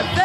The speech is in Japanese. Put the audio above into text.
って。